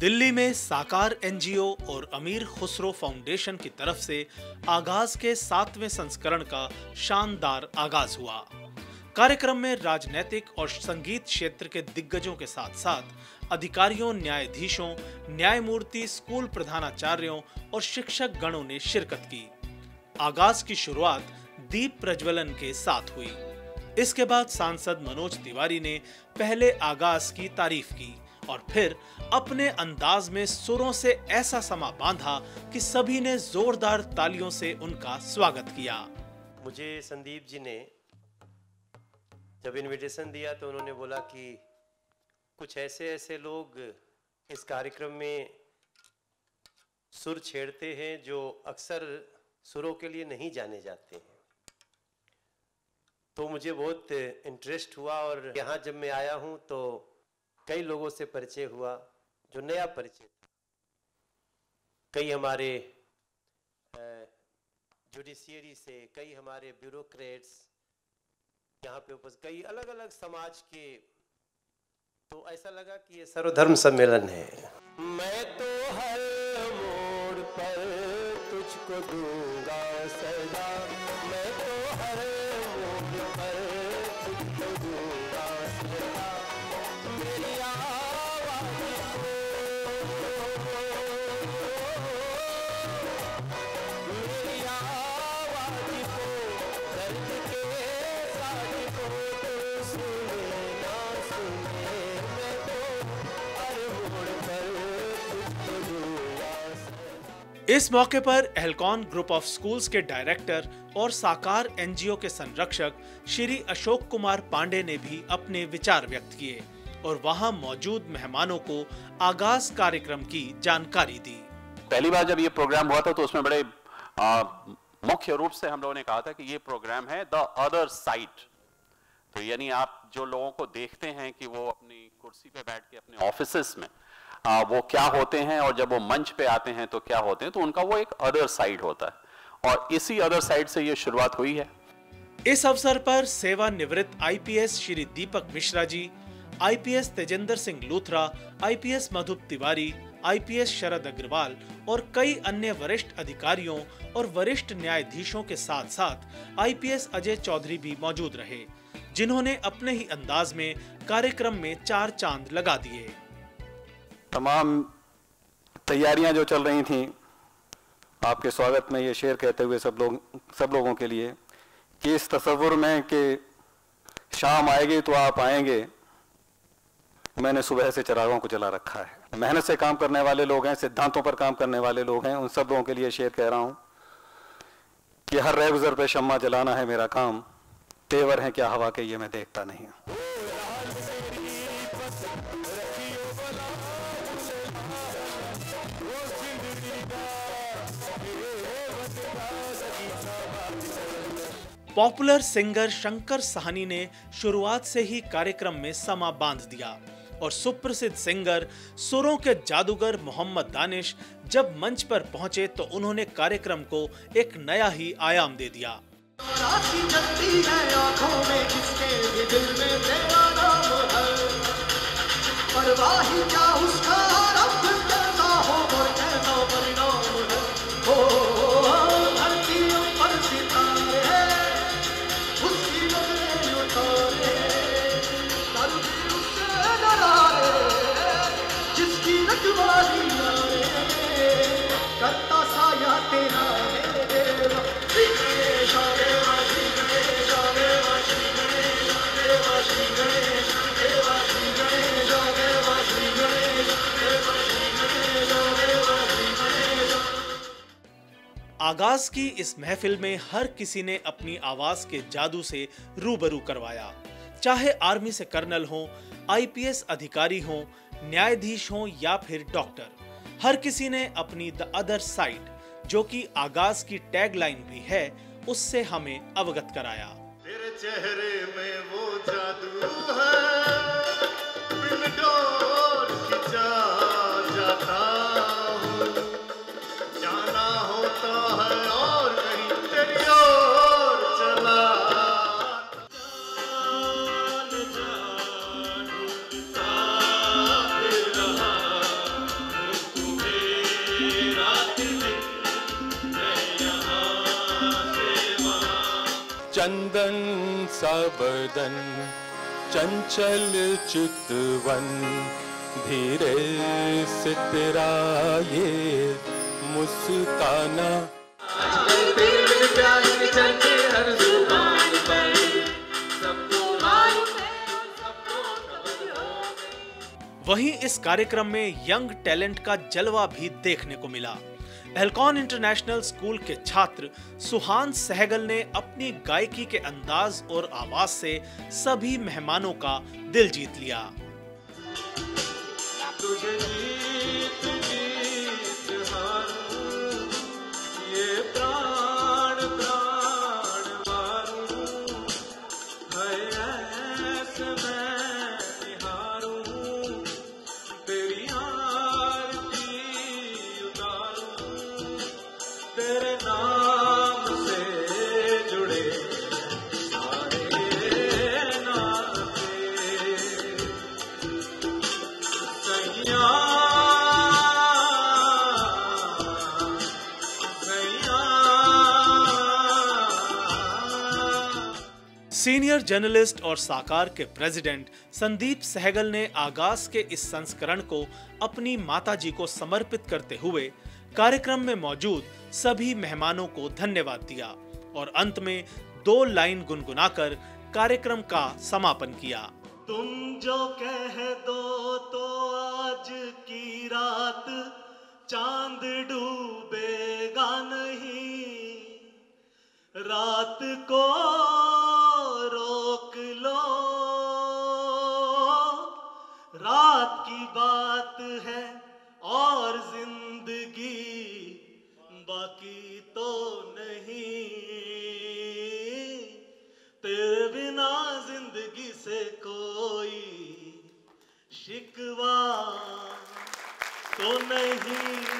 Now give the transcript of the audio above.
दिल्ली में साकार एनजीओ और अमीर खुसरो फाउंडेशन की तरफ़ से आगाज़ के सातवें संस्करण का शानदार आगाज़ हुआ। कार्यक्रम में राजनैतिक और संगीत क्षेत्र के दिग्गजों के साथ साथ अधिकारियों, न्यायाधीशों, न्यायमूर्ति, स्कूल प्रधानाचार्यों और शिक्षक गणों ने शिरकत की। आगाज़ की शुरुआत दीप प्रज्वलन के साथ हुई। इसके बाद सांसद मनोज तिवारी ने पहले आगाज़ की तारीफ़ की और फिर अपने अंदाज में सुरों से ऐसा समा बांधा कि सभी ने जोरदार तालियों से उनका स्वागत किया। मुझे संदीप जी ने जब इनविटेशन दिया तो उन्होंने बोला कि कुछ ऐसे ऐसे लोग इस कार्यक्रम में सुर छेड़ते हैं जो अक्सर सुरों के लिए नहीं जाने जाते हैं। तो मुझे बहुत इंटरेस्ट हुआ और यहाँ जब मैं आया हूँ तो कई लोगों से परिचय हुआ जो नया परिचय था। कई हमारे जुडिशियरी से, कई हमारे ब्यूरोक्रेट्स यहाँ पे उपस्थित कई अलग अलग समाज के तो ऐसा लगा कि ये सर्वधर्म सम्मेलन है। मैं तो हर मोड़ पर तुझको दूँगा सदा। इस मौके पर एहलकॉन ग्रुप ऑफ़ स्कूल्स के डायरेक्टर और साकार एनजीओ के संरक्षक श्री अशोक कुमार पांडे ने भी अपने विचार व्यक्त किए और वहाँ मौजूद मेहमानों को आगाज़ कार्यक्रम की जानकारी दी। पहली बार जब ये प्रोग्राम हुआ था तो उसमें बड़े मुख्य रूप से हम लोगों ने कहा था कि ये प्रोग्राम है द अदर साइड। तो यानी आप जो लोगों को देखते हैं कि वो अपनी कुर्सी पे बैठ के अपने ऑफ़िस में आ, वो क्या होते हैं और जब वो मंच पे आते हैं तो क्या होते हैं तो उनका वो एक अदर साइड होता है। और इसी अदर साइड से ये शुरुआत हुई है। इस अवसर पर सेवानिवृत्त IPS Shri Deepak Mishra ji IPS Tejendra Singh Luthra IPS Madhup Tiwari IPS Sharad Agarwal और कई अन्य वरिष्ठ अधिकारियों और वरिष्ठ न्यायाधीशों के साथ साथ आईपीएस अजय चौधरी भी मौजूद रहे जिन्होंने अपने ही अंदाज में कार्यक्रम में चार चाँद लगा दिए। तमाम तैयारियाँ जो चल रही थी, आपके स्वागत में ये शेर कहते हुए सब लोग, सब लोगों के लिए कि इस तस्वुर में कि शाम आएगी तो आप आएँगे। मैंने सुबह से चरागों को जला रखा है। मेहनत से काम करने वाले लोग हैं, सिद्धांतों पर काम करने वाले लोग हैं। उन सब लोगों के लिए शेर कह रहा हूँ कि हर रह गुजर पे शम्मा जलाना है मेरा काम। तेवर है क्या हवा के, ये मैं देखता नहीं हूँ। पॉपुलर सिंगर शंकर साहनी ने शुरुआत से ही कार्यक्रम में समा बाँध दिया और सुप्रसिद्ध सिंगर सुरों के जादूगर मोहम्मद दानिश जब मंच पर पहुँचे तो उन्होंने कार्यक्रम को एक नया ही आयाम दे दिया। आगाज़ की इस महफिल में हर किसी ने अपनी आवाज़ के जादू से रूबरू करवाया। चाहे आर्मी से कर्नल हो, आईपीएस अधिकारी हो, न्यायाधीश हो या फिर डॉक्टर, हर किसी ने अपनी द अदर साइड, जो कि आगाज़ की टैगलाइन भी है, उससे हमें अवगत कराया। तेरे चेहरे में वो जादू है। चंदन सबदन चंचल चितवन, धीरे से तेरा ये मुस्काना। वहीं इस कार्यक्रम में यंग टैलेंट का जलवा भी देखने को मिला। एल्कॉन इंटरनेशनल स्कूल के छात्र सुहान सहगल ने अपनी गायकी के अंदाज और आवाज़ से सभी मेहमानों का दिल जीत लिया। सीनियर जर्नलिस्ट और साकार के प्रेसिडेंट संदीप सहगल ने आगाज़ के इस संस्करण को अपनी माताजी को समर्पित करते हुए कार्यक्रम में मौजूद सभी मेहमानों को धन्यवाद दिया और अंत में दो लाइन गुनगुनाकर कार्यक्रम का समापन किया। तुम जो कह दो तो आज की रात चाँद डूबेगा नहीं। रात को तो नहीं। तेरे बिना ज़िंदगी से कोई शिकवा तो नहीं।